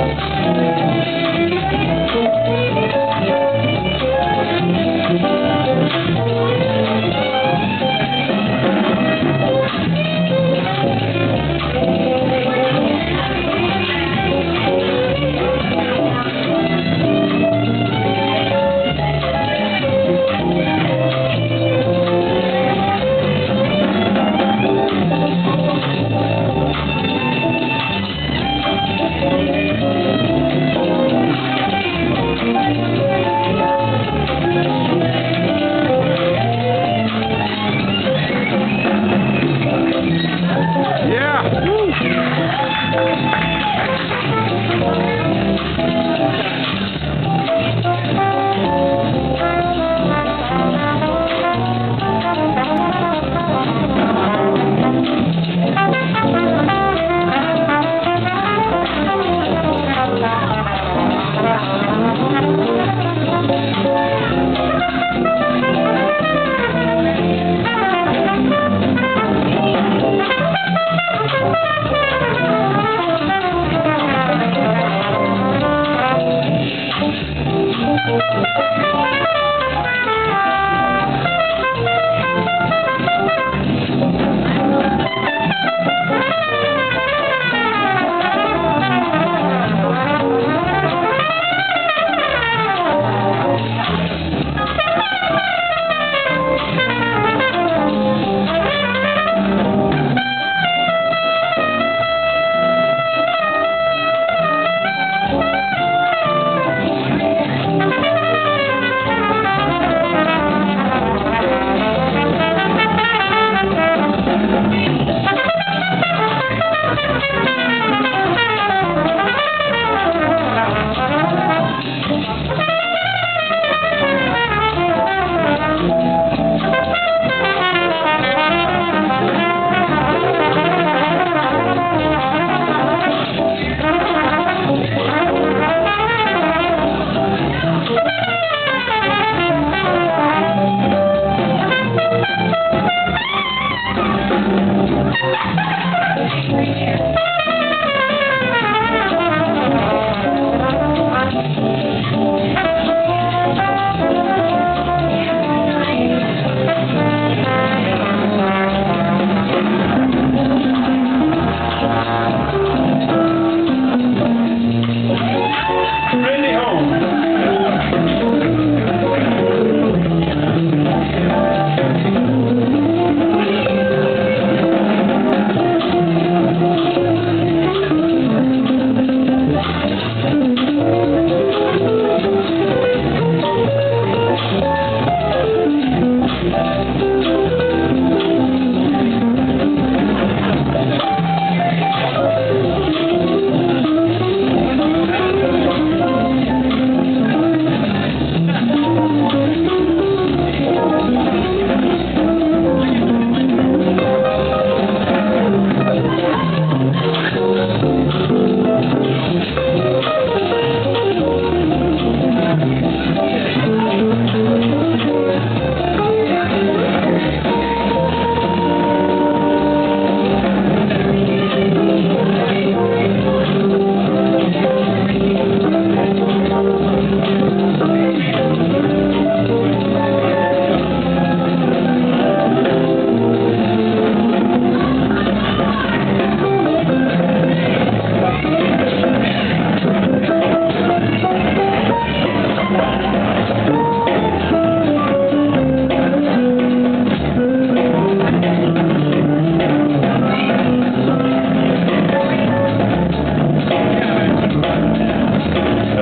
Thank you.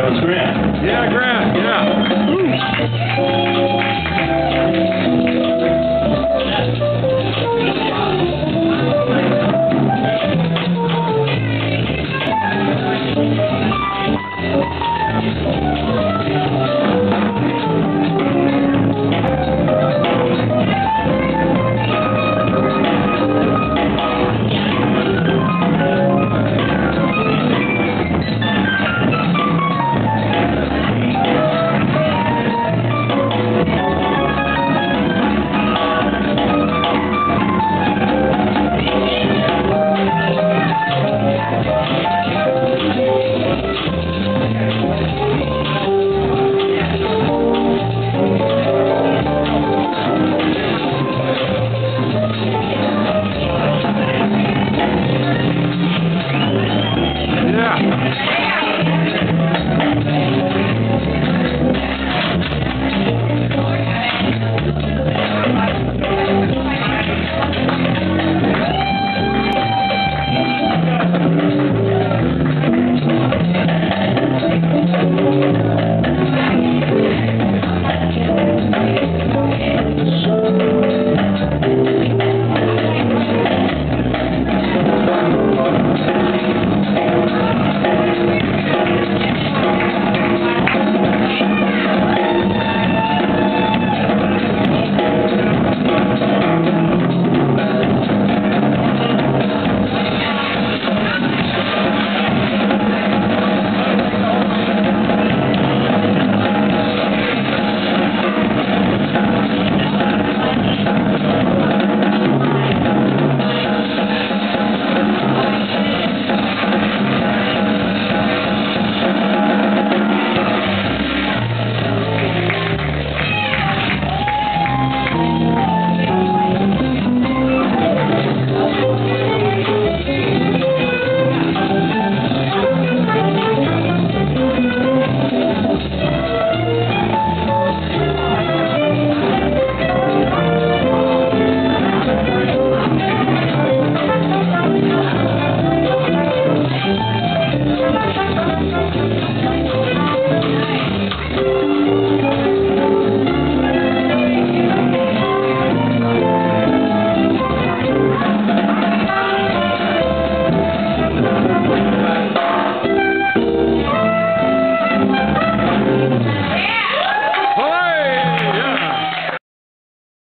That's Grant. Yeah, Grant, yeah.